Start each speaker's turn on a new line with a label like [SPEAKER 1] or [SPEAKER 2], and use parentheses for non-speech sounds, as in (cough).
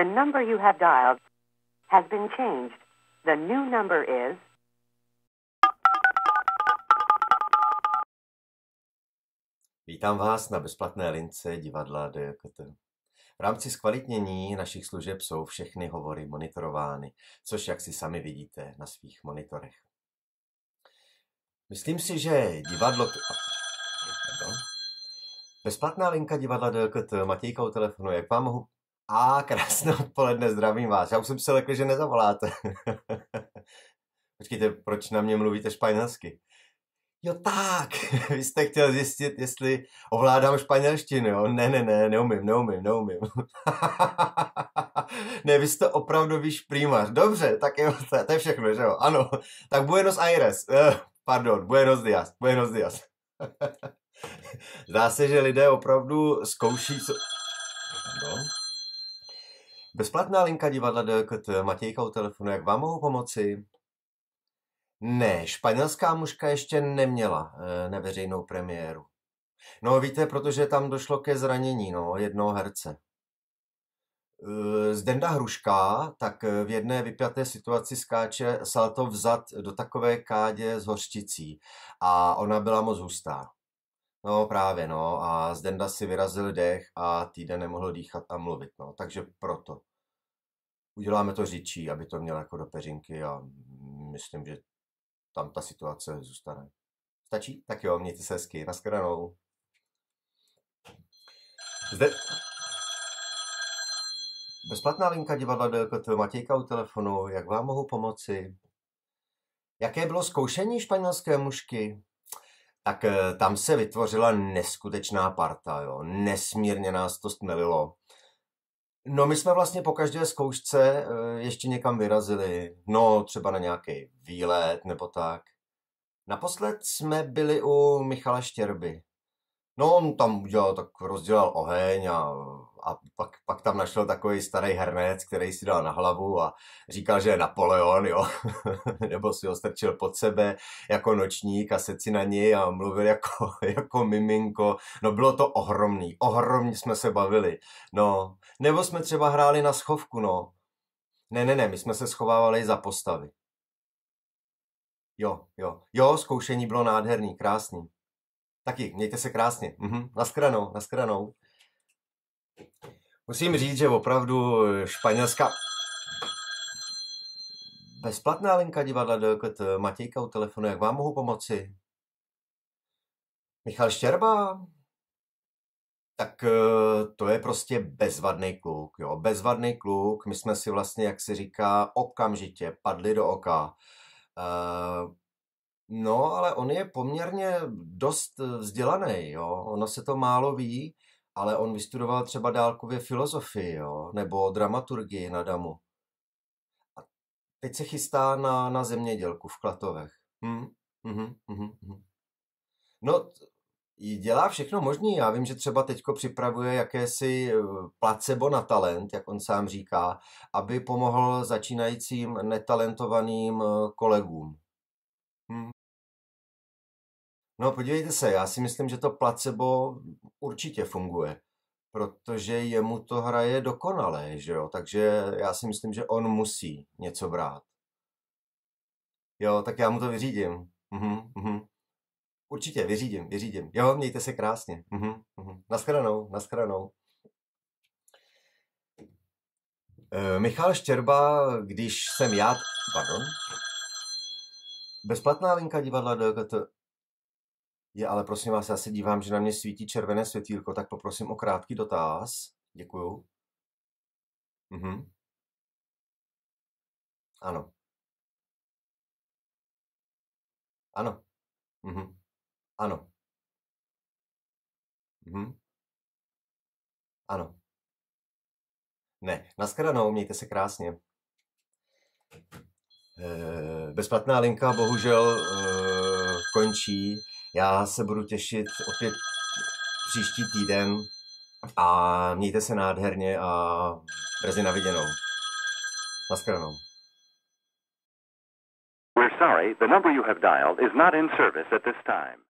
[SPEAKER 1] The number you have dialed has been changed. The new number is
[SPEAKER 2] Vítám vás na bezplatné lince divadla DJKT. V rámci zkvalitnění našich služeb jsou všechny hovory monitorovány, což jak si sami vidíte na svých monitorech. Myslím si, že divadlo... Bezplatná linka divadla DLKT, Matějka u telefonu, jak vám mohu... A krásné odpoledne, zdravím vás. Já už jsem se lekl, že nezavoláte. (laughs) Počkejte, proč na mě mluvíte španělsky? Jo tak, (laughs) vy jste chtěl zjistit, jestli ovládám španělštinu, jo? Ne, ne, ne, neumím, neumím, neumím. (laughs) ne, vy jste opravdu víš prýmař. Dobře, tak jo, to, to je všechno, že jo? Ano, tak Buenos Aires, uh, pardon, Buenos Dias, Buenos Dias. Zdá se, že lidé opravdu zkouší, co... No. Bezplatná linka divadla DKT, Matějka u telefonu, jak vám mohu pomoci? Ne, španělská mužka ještě neměla e, neveřejnou premiéru. No víte, protože tam došlo ke zranění no, jednoho herce. E, Zdenda Hruška tak v jedné vypjaté situaci skáče salto vzad do takové kádě s hořčicí a ona byla moc hustá. No právě, no. A Zdenda si vyrazil dech a týden nemohl dýchat a mluvit, no. Takže proto. Uděláme to řičí, aby to měl jako do peřinky a myslím, že tam ta situace zůstane. Stačí? Tak jo, mějte se hezky. Naschledanou. Zde... Bezplatná linka divadla DLKT, Matějka u telefonu, jak vám mohu pomoci? Jaké bylo zkoušení španělské mužky? Tak eh, tam se vytvořila neskutečná parta, jo. Nesmírně nás to stmelilo. No my jsme vlastně po každé zkoušce eh, ještě někam vyrazili, no třeba na nějaký výlet nebo tak. Naposled jsme byli u Michala Štěrby. No on tam udělal, tak rozdělal oheň a, a pak, pak tam našel takový starý hernec, který si dal na hlavu a říkal, že je Napoleon, jo. (laughs) Nebo si ho strčil pod sebe jako nočník a seci na něj a mluvil jako, (laughs) jako miminko. No bylo to ohromný, ohromně jsme se bavili. No, nebo jsme třeba hráli na schovku, no. Ne, ne, ne, my jsme se schovávali za postavy. Jo, jo, jo, zkoušení bylo nádherný, krásný. Taky, mějte se krásně. Mhm, naschranou, naschranou. Musím říct, že opravdu španělská... Bezplatná linka divadla DKT, Matějka u telefonu, jak vám mohu pomoci? Michal Štěrba? Tak eh, to je prostě bezvadný kluk, jo, bezvadný kluk. My jsme si vlastně, jak se říká, okamžitě padli do oka. Uh, No, ale on je poměrně dost eh, vzdělaný, jo. Ono se to málo ví, ale on vystudoval třeba dálkově filozofii, jo, nebo dramaturgii na Damu. A teď se chystá na, na zemědělku v Klatovech. Hm? Mhm, mhm, mhm. No, dělá všechno možný. Já vím, že třeba teďko připravuje jakési eh, placebo na talent, jak on sám říká, aby pomohl začínajícím netalentovaným eh, kolegům. Hm. No podívejte se, já si myslím, že to placebo určitě funguje, protože jemu to hraje dokonale, že jo, takže já si myslím, že on musí něco brát. Jo, tak já mu to vyřídím. Mhm, mhm. Určitě, vyřídím, vyřídím. Jo, mějte se krásně. Mhm, mhm. Naschranou, naschranou. E, Michal Štěrba, když jsem já... Pardon? Bezplatná linka divadla DGT je, ale prosím vás, já se dívám, že na mě svítí červené světýlko, tak poprosím o krátký dotaz. Děkuju. Mhm. Ano. Ano. Mhm. Ano. Mhm. Ano. Ne, naschledanou, mějte se krásně. Eh, bezplatná linka bohužel eh, končí. Já se budu těšit opět příští týden a mějte se nádherně a brzy na viděnou. Naschledanou. We're sorry, the number you have dialed is not in service at this time.